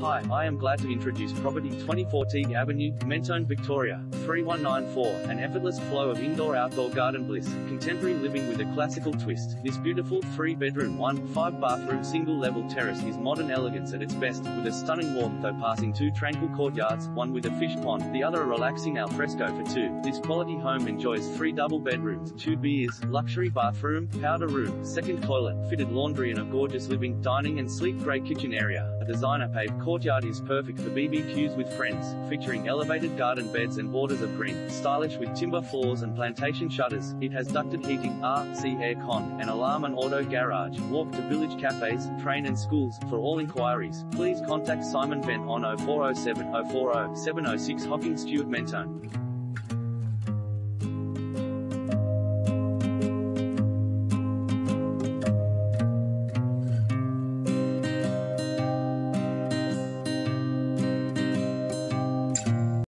Hi, I am glad to introduce property 24 Teague Avenue, Mentone, Victoria, 3194, an effortless flow of indoor-outdoor garden bliss, contemporary living with a classical twist. This beautiful, three-bedroom, one, five-bathroom, single-level terrace is modern elegance at its best, with a stunning warmth though passing two tranquil courtyards, one with a fish pond, the other a relaxing alfresco for two. This quality home enjoys three double bedrooms, two beers, luxury bathroom, powder room, second toilet, fitted laundry and a gorgeous living, dining and sleek grey kitchen area. A designer paved courtyard is perfect for BBQs with friends, featuring elevated garden beds and borders of green, stylish with timber floors and plantation shutters. It has ducted heating, RC air con, an alarm and auto garage. Walk to village cafes, train and schools. For all inquiries, please contact Simon Bent on 0407 040 706 Hocking Stuart Mentone.